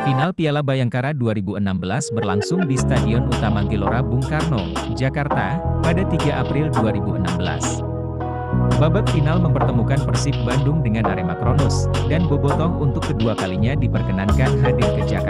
Final Piala Bayangkara 2016 berlangsung di Stadion Utama Gelora Bung Karno, Jakarta, pada 3 April 2016. Babak final mempertemukan Persib Bandung dengan Arema Kronos, dan Bobotoh untuk kedua kalinya diperkenankan hadir ke Jakarta.